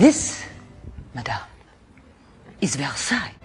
This, madame, is Versailles.